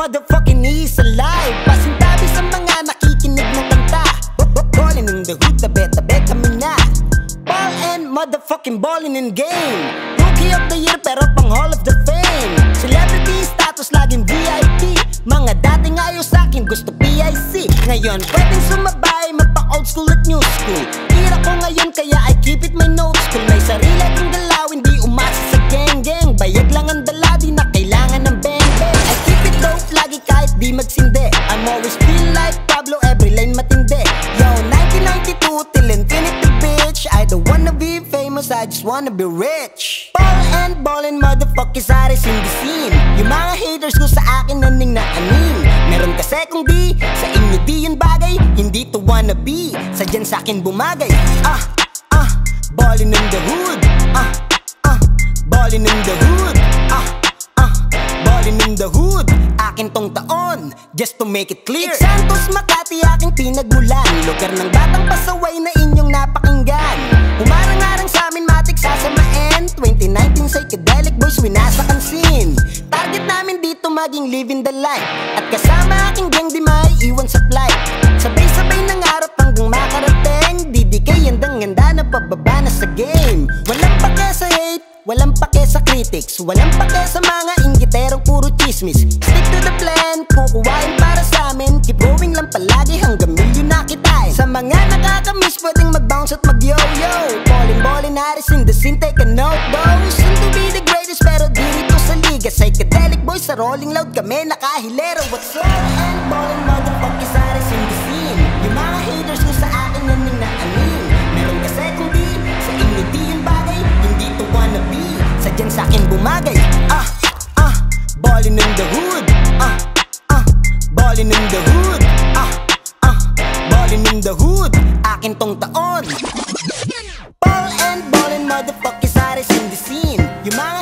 motherfucking is alive Pasintabi sa mga nakikinig ng kanta. Ballin' in the hood, tabi-tabi kami na. Ball and motherfucking ballin' in game. Rookie of the year pero pang Hall of the Fame. Celebrity status laging VIP Mga dating ayaw sa'kin gusto PIC Ngayon pwedeng sumabay magpa old school at new school. Tira ko ngayon kaya I keep it my notes Kung may sarili kong galaw hindi umasa sa gang gang Bayag lang ang dala like Pablo every line matindi. Yo 1992 till infinity bitch. I don't wanna be famous I just wanna be rich. Ball and ballin' motherfuckers aris in the scene. Yung mga haters ko sa akin naning na anin. Meron kasi kung di Sa inyo di yun bagay. Hindi to wanna be Sadyan sa akin bumagay. Ah, ah Ballin' in the hood Akin tong taon Just to make it clear. Santos, Makati aking pinagmulan. Lugar ng batang pasaway na inyong napakinggan. Umarang-arang sa amin matik sasamain 2019 psychedelic boys winasak ang scene Target namin dito maging living the life. At kasama aking gang di maiiwan sa flight. Sabay-sabay nangarap hanggang makarating. DDK handang-handa na pababa na sa game. Hate Walang pake sa critics Walang pake sa mga inggiterong puro chismis. Stick to the plan, kukuhain para sa amin. Keep going lang palagi hanggang milyon na kitain. Sa mga nakakamiss pwedeng mag-bounce at mag-yo-yo. Ballin' ballin' Harris in the scene, take a note though Soon to be the greatest pero di rito sa liga. Psychedelic boys sa rolling loud kami nakahilero. What's up? And ballin' motherfuckers Harris in the scene Ballin' in the hood. Ah, ah. Ballin' in the hood. Akin tong taon. Ball and ballin' motherfuckers Aris in the scene. Yung mga